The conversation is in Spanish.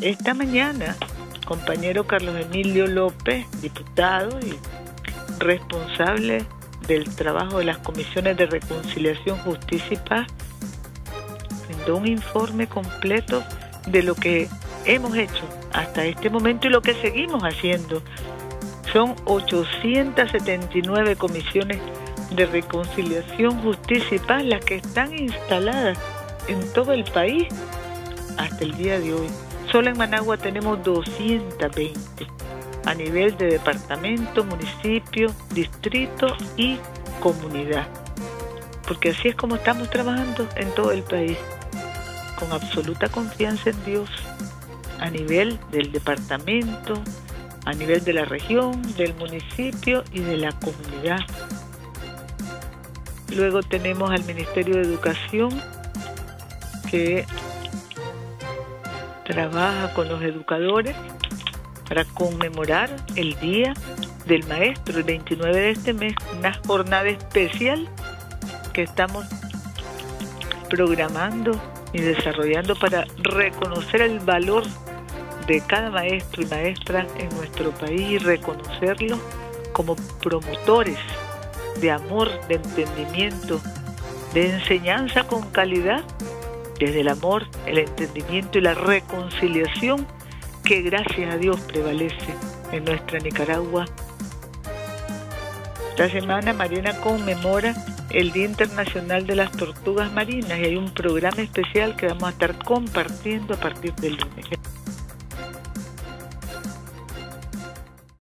esta mañana, compañero Carlos Emilio López, diputado y responsable del trabajo de las comisiones de reconciliación, justicia y paz, brindó un informe completo de lo que hemos hecho hasta este momento y lo que seguimos haciendo. Son 879 comisiones de reconciliación, justicia y paz las que están instaladas en todo el país hasta el día de hoy. Solo en Managua tenemos 220 a nivel de departamento, municipio, distrito y comunidad. Porque así es como estamos trabajando en todo el país, con absoluta confianza en Dios, a nivel del departamento, a nivel de la región, del municipio y de la comunidad. Luego tenemos al Ministerio de Educación que trabaja con los educadores para conmemorar el Día del Maestro, el 29 de este mes, una jornada especial que estamos programando y desarrollando para reconocer el valor de cada maestro y maestra en nuestro país y reconocerlo como promotores de amor, de entendimiento, de enseñanza con calidad, desde el amor, el entendimiento y la reconciliación que gracias a Dios prevalece en nuestra Nicaragua. Esta semana Mariana conmemora el Día Internacional de las Tortugas Marinas y hay un programa especial que vamos a estar compartiendo a partir del lunes.